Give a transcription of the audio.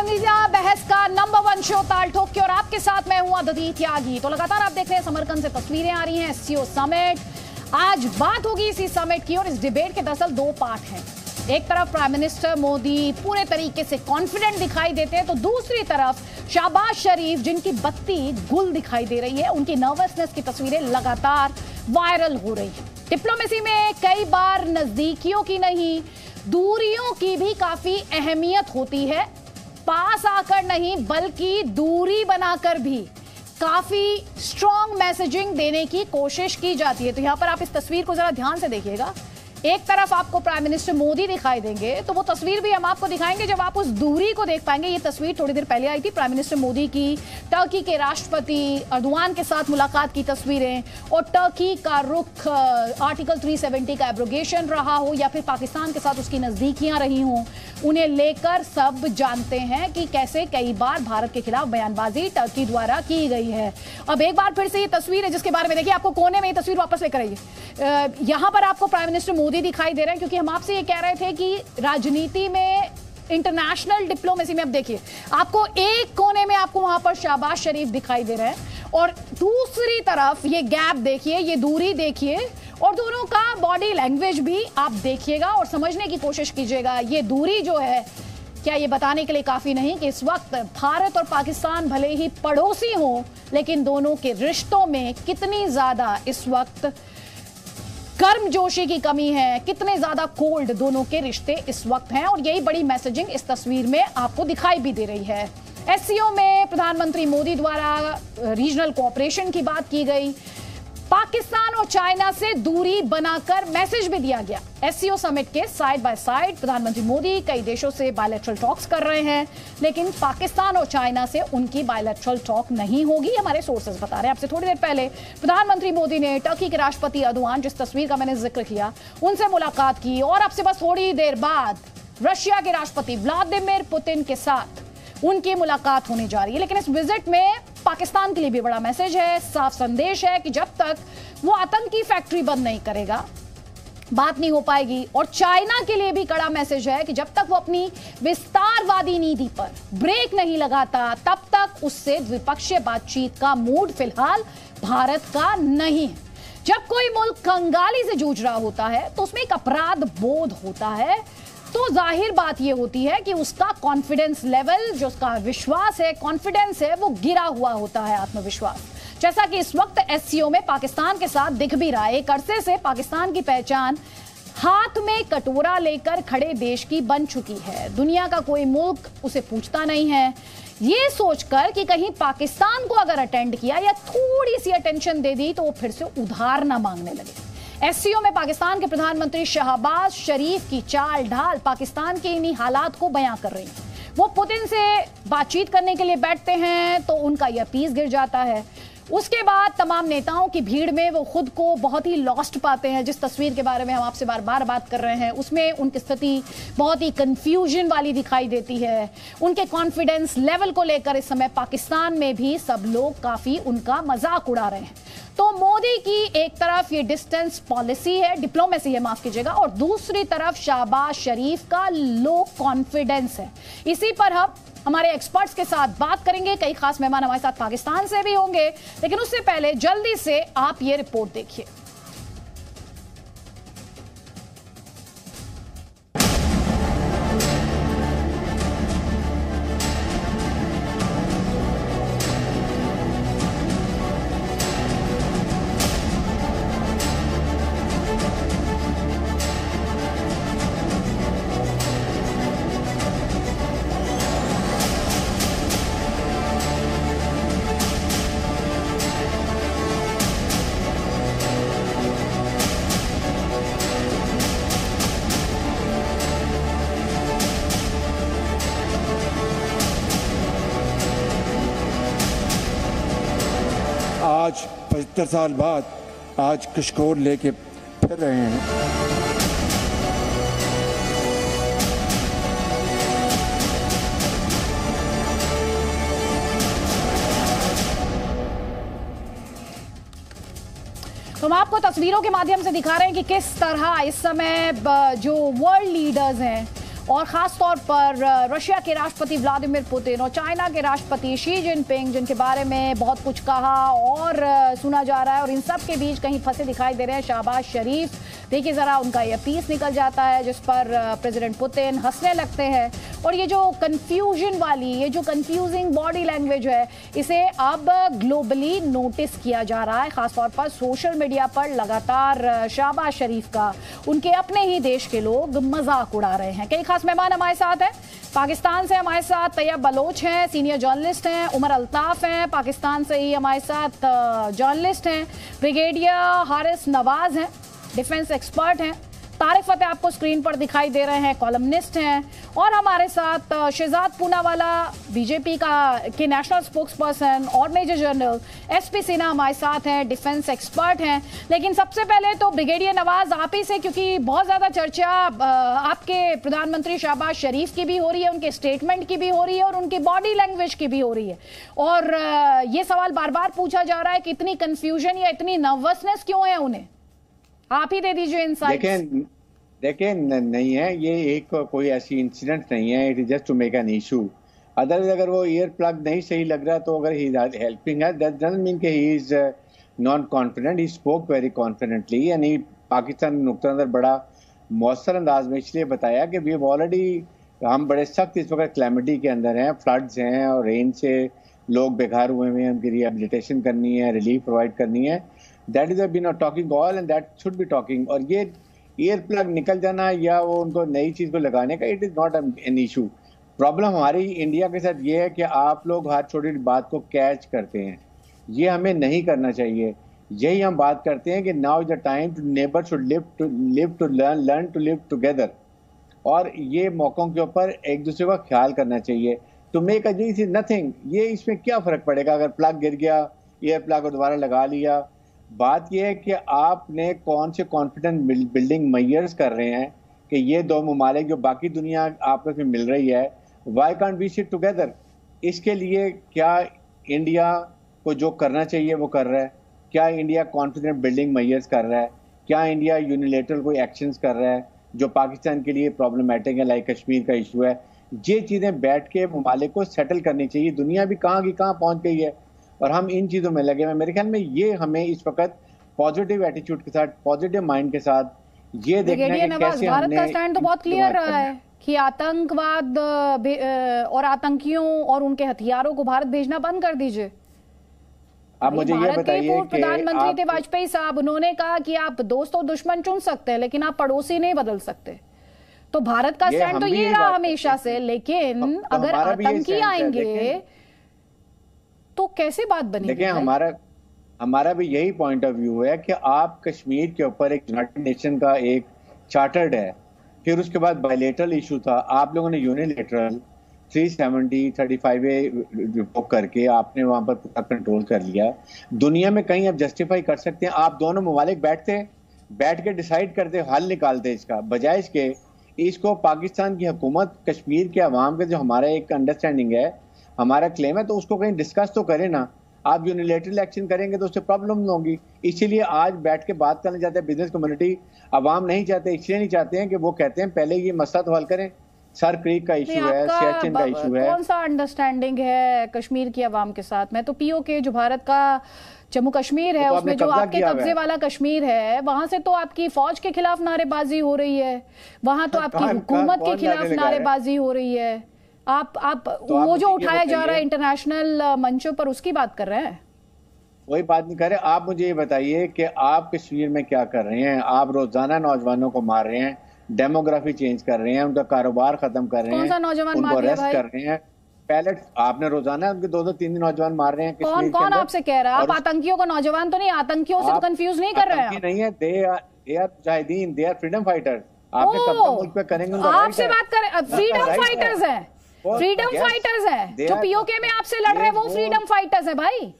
पसंदीदा बहस का नंबर वन शो ताल ठोक के और आपके साथ मैं हूँ अदिति त्यागी। तो लगातार आप देख रहे हैं समरकंद से तस्वीरें आ रही हैं एससीओ समिट आज बात होगी इसी समिट की और इस डिबेट के दरअसल दो पार्ट हैं। एक तरफ़ प्राइम मिनिस्टर मोदी पूरे तरीके से कॉन्फिडेंट दिखाई देते हैं तो दूसरी तरफ़ शाहबाज शरीफ, जिनकी बत्ती गुल दिखाई दे रही है, उनकी नर्वसनेस की तस्वीरें लगातार वायरल हो रही है। डिप्लोमेसी में कई बार नजदीकियों की नहीं, दूरियों की भी काफ़ी अहमियत होती है। पास आकर नहीं, बल्कि दूरी बनाकर भी काफ़ी स्ट्रॉन्ग मैसेजिंग देने की कोशिश की जाती है। तो यहाँ पर आप इस तस्वीर को जरा ध्यान से देखिएगा। एक तरफ़ आपको प्राइम मिनिस्टर मोदी दिखाई देंगे तो वो तस्वीर भी हम आपको दिखाएँगे जब आप उस दूरी को देख पाएँगे। ये तस्वीर थोड़ी देर पहले आई थी प्राइम मिनिस्टर मोदी की टर्की के राष्ट्रपति अर्दवान के साथ मुलाकात की तस्वीरें और टर्की का रुख आर्टिकल 370 का एब्रोगेशन रहा हो या फिर पाकिस्तान के साथ उसकी नजदीकियाँ रही हों, उन्हें लेकर सब जानते हैं कि कैसे कई बार भारत के खिलाफ बयानबाजी टर्की द्वारा की गई है। अब एक बार फिर से ये तस्वीर है, जिसके बारे में देखिए, आपको कोने में ये तस्वीर वापस लेकर आइए। यहाँ पर आपको प्राइम मिनिस्टर मोदी दिखाई दे रहे हैं, क्योंकि हम आपसे ये कह रहे थे कि राजनीति में इंटरनेशनल डिप्लोमेसी में, अब देखिए, आपको एक कोने में आपको वहाँ पर शाहबाज शरीफ दिखाई दे रहे हैं, और दूसरी तरफ़ ये गैप देखिए, ये दूरी देखिए, और दोनों का बॉडी लैंग्वेज भी आप देखिएगा और समझने की कोशिश कीजिएगा। ये दूरी जो है, क्या ये बताने के लिए काफ़ी नहीं कि इस वक्त भारत और पाकिस्तान भले ही पड़ोसी हों, लेकिन दोनों के रिश्तों में कितनी ज़्यादा इस वक्त गर्मजोशी की कमी है। कितने ज़्यादा कोल्ड दोनों के रिश्ते इस वक्त हैं और यही बड़ी मैसेजिंग इस तस्वीर में आपको दिखाई भी दे रही है। एससीओ में प्रधानमंत्री मोदी द्वारा रीजनल कोऑपरेशन की बात की गई। पाकिस्तान और चाइना से दूरी बनाकर मैसेज भी दिया गया। एससीओ समिट के साइड बाय साइड प्रधानमंत्री मोदी कई देशों से बायोलेट्रल टॉक्स कर रहे हैं, लेकिन पाकिस्तान और चाइना से उनकी बायोलेट्रल टॉक नहीं होगी, हमारे सोर्सेज बता रहे हैं। आपसे थोड़ी देर पहले प्रधानमंत्री मोदी ने टर्की के राष्ट्रपति अदवान जिस तस्वीर का मैंने ज़िक्र किया, उनसे मुलाकात की और आपसे बस थोड़ी देर बाद रशिया के राष्ट्रपति व्लादिमिर पुतिन के साथ उनकी मुलाकात होने जा रही है। लेकिन इस विज़िट में पाकिस्तान के लिए भी बड़ा मैसेज है, साफ़ संदेश है कि जब तक वो आतंकी फैक्ट्री बंद नहीं करेगा, बात नहीं हो पाएगी। और चाइना के लिए भी कड़ा मैसेज है कि जब तक वो अपनी विस्तारवादी नीति पर ब्रेक नहीं लगाता, तब तक उससे द्विपक्षीय बातचीत का मूड फ़िलहाल भारत का नहीं है। जब कोई मुल्क कंगाली से जूझ रहा होता है तो उसमें एक अपराध बोध होता है। तो ज़ाहिर बात यह होती है कि उसका कॉन्फिडेंस लेवल जो उसका विश्वास है कॉन्फिडेंस है, वो गिरा हुआ होता है आत्मविश्वास। जैसा कि इस वक्त एससीओ में पाकिस्तान के साथ दिख भी रहा है। एक अरसे से पाकिस्तान की पहचान हाथ में कटोरा लेकर खड़े देश की बन चुकी है। दुनिया का कोई मुल्क उसे पूछता नहीं है। ये सोचकर कि कहीं पाकिस्तान को अगर अटेंड किया या थोड़ी सी अटेंशन दे दी तो वो फिर से उधार ना मांगने लगे। एससीओ में पाकिस्तान के प्रधानमंत्री शहबाज शरीफ की चाल ढाल पाकिस्तान के इन्हीं हालात को बयां कर रही है। वो पुतिन से बातचीत करने के लिए बैठते हैं तो उनका यह पीस गिर जाता है। उसके बाद तमाम नेताओं की भीड़ में वो खुद को बहुत ही लॉस्ट पाते हैं। जिस तस्वीर के बारे में हम आपसे बार बार बात कर रहे हैं, उसमें उनकी स्थिति बहुत ही कंफ्यूजन वाली दिखाई देती है। उनके कॉन्फिडेंस लेवल को लेकर इस समय पाकिस्तान में भी सब लोग काफ़ी उनका मज़ाक उड़ा रहे हैं। तो मोदी की एक तरफ़ ये डिस्टेंस पॉलिसी है डिप्लोमेसी है, माफ़ कीजिएगा, और दूसरी तरफ़ शाहबाज शरीफ का लो कॉन्फिडेंस है। इसी पर हम हमारे एक्सपर्ट्स के साथ बात करेंगे। कई खास मेहमान हमारे साथ पाकिस्तान से भी होंगे। लेकिन उससे पहले जल्दी से आप ये रिपोर्ट देखिए। आज पचहत्तर साल बाद आज कशकोर लेके फिर रहे हैं। तो हम आपको तस्वीरों के माध्यम से दिखा रहे हैं कि किस तरह इस समय जो वर्ल्ड लीडर्स हैं और ख़ास तौर पर रशिया के राष्ट्रपति व्लादिमिर पुतिन और चाइना के राष्ट्रपति शी जिनपिंग, जिनके बारे में बहुत कुछ कहा और सुना जा रहा है और इन सब के बीच कहीं फंसे दिखाई दे रहे हैं शाहबाज शरीफ। देखिए ज़रा उनका यह पीस निकल जाता है जिस पर प्रेसिडेंट पुतिन हंसने लगते हैं। और ये जो कंफ्यूजन वाली, ये जो कंफ्यूजिंग बॉडी लैंग्वेज है, इसे अब ग्लोबली नोटिस किया जा रहा है, खासतौर पर सोशल मीडिया पर लगातार शहबाज शरीफ का। उनके अपने ही देश के लोग मज़ाक उड़ा रहे हैं। कई खास मेहमान हमारे साथ हैं। पाकिस्तान से हमारे साथ तैयब बलोच हैं सीनियर जर्नलिस्ट हैं, उमर अल्ताफ हैं, पाकिस्तान से ही हमारे साथ जर्नलिस्ट हैं। ब्रिगेडियर हारिस नवाज़ हैं डिफेंस एक्सपर्ट हैं। तारिक फतेह आपको स्क्रीन पर दिखाई दे रहे हैं कॉलमनिस्ट हैं और हमारे साथ शहजाद पूनावाला बीजेपी का, के नेशनल स्पोक्स पर्सन और मेजर जनरल एसपी सिन्हा हमारे साथ हैं डिफेंस एक्सपर्ट हैं। लेकिन सबसे पहले तो ब्रिगेडियर नवाज़ आप ही से, क्योंकि बहुत ज़्यादा चर्चा आपके प्रधानमंत्री शहबाज शरीफ की भी हो रही है, उनके स्टेटमेंट की भी हो रही है और उनकी बॉडी लैंग्वेज की भी हो रही है। और ये सवाल बार बार पूछा जा रहा है कि इतनी कन्फ्यूज़न या इतनी नर्वसनेस क्यों है उन्हें? आप ही दे दीजिए इनसाइट देखें देखें नहीं है, ये एक कोई ऐसी इंसिडेंट नहीं है it is just to make an issue otherwise अगर वो ईयर प्लग नहीं सही लग रहा तो अगर ही हेल्पिंग है दैट डजंट मीन कि he is non confident he spoke very confidently यानी पाकिस्तान नुकता नज़र बड़ा मौसर अंदाज में इसलिए बताया कि वी ऑलरेडी हम बड़े सख्त इस वक्त क्लैमिटी के अंदर हैं फ्लड्स हैं और रेन से लोग बेघर हुए हुए हैं, उनकी रिहेबिलिटेशन करनी है रिलीफ प्रोवाइड करनी है। That is been talking all and that should be talking और ये ईयर प्लग निकल जाना या वो उनको नई चीज़ को लगाने का it is not an issue problem हमारी इंडिया के साथ ये है कि आप लोग हर छोटी बात को कैच करते हैं। ये हमें नहीं करना चाहिए। यही हम बात करते हैं कि now is the time to neighbour should live to live to learn learn to live together और ये मौक़ों के ऊपर एक दूसरे का ख्याल करना चाहिए। टू मेक अ जी नथिंग ये इसमें क्या फ़र्क पड़ेगा? अगर प्लग गिर गया एयर प्लग दोबारा लगा लिया बात यह है कि आपने कौन से कॉन्फिडेंट बिल्डिंग मैयर्स कर रहे हैं कि ये दो ममालिक जो बाकी दुनिया आपस में मिल रही है why can't we sit together इसके लिए क्या इंडिया को जो करना चाहिए वो कर रहा है? क्या इंडिया कॉन्फिडेंट बिल्डिंग मैयर्स कर रहा है? क्या इंडिया यूनिलेटरल कोई एक्शंस कर रहा है जो पाकिस्तान के लिए प्रॉब्लमेटिक है लाइक कश्मीर का इशू है? ये चीज़ें बैठ के ममालिक को सेटल करनी चाहिए। दुनिया भी कहाँ की कहाँ पहुँच गई है? और हम इन चीज़ों में लगे हुए मेरे ख्याल में ये हमें इस वक्त पॉजिटिव एटीट्यूड के साथ पॉजिटिव माइंड के साथ ये देखना है कि कैसे भारत का स्टैंड तो बहुत क्लियर रहा है कि आतंकवाद और आतंकियों और उनके हथियारों को भारत भेजना बंद कर दीजिए। आप मुझे ये बताइए प्रधानमंत्री थे वाजपेयी साहब उन्होंने कहा कि आप दोस्त और दुश्मन चुन सकते हैं लेकिन आप पड़ोसी नहीं बदल सकते। तो भारत का स्टैंड तो ये रहा हमेशा से लेकिन तो अगर आतंकी आएँगे तो कैसे बात बनी देखिए हमारा हमारा भी यही पॉइंट ऑफ़ व्यू है कि आप कश्मीर के ऊपर एक यूनाइटेड नेशन का एक चार्टर्ड है। फिर उसके बाद बायलेटरल इशू था। आप लोगों ने यूनिलेटरल 370 35 ए बुक करके आपने वहाँ पर पूरा कंट्रोल कर लिया। दुनिया में कहीं आप जस्टिफाई कर सकते हैं। आप दोनों ममालिक बैठते बैठ के डिसाइड करते हल निकालते इसका। बजाय इसके इसको पाकिस्तान की हुकूमत कश्मीर के अवाम का जो हमारा एक अंडरस्टैंडिंग है हमारा क्लेम है तो उसको कहीं डिस्कस तो करें ना। आप यूनिलेटरल एक्शन करेंगे तो उससे प्रॉब्लम होगी। इसीलिए आज बैठ के बात करना चाहते हैं बिज़नेस कम्युनिटी अवाम नहीं चाहते इसलिए नहीं चाहते हैं कि वो कहते हैं पहले ये मसला तो हल करें। सर क्रीक का इशू है सियाचिन का इशू है। कौन सा अंडरस्टैंडिंग है कश्मीर की आवाम के साथ? मैं तो पीओ के जो भारत का जम्मू कश्मीर है तो उसमें जो आपके कब्जे वाला कश्मीर है वहाँ से तो आपकी फौज के खिलाफ नारेबाजी हो रही है। वहाँ तो आपकी हुकूमत के खिलाफ नारेबाजी हो रही है। आप आप तो वो जो उठाया जा रहा है इंटरनेशनल मंचों पर उसकी बात कर रहे हैं? वही बात नहीं कर रहे। आप मुझे ये बताइए कि आप कश्मीर में क्या कर रहे हैं? आप रोज़ाना नौजवानों को मार रहे हैं डेमोग्राफी चेंज कर रहे हैं उनका कारोबार खत्म कर रहे हैं उनको अरेस्ट कर रहे हैं। पहले आपने रोज़ाना उनके दो दो तीन दिन नौजवान मार रहे हैं कौन कौन आपसे कह रहा है? आप आतंकियों को नौजवान तो नहीं आतंकियों से तो कंफ्यूज नहीं कर रहे हैं? नहीं है। दे आर दे आर मुजाहिदीन दे आर फ्रीडम फाइटर्स आपने कब्जा मुल्क पे करेंगे आपसे बात करें फ्रीडम फाइटर्स हैं। फ्रीडम फाइटर्स है। जो पीओके में आपसे लड़ रहे हैं वो फ्रीडम फाइटर्स है भाई।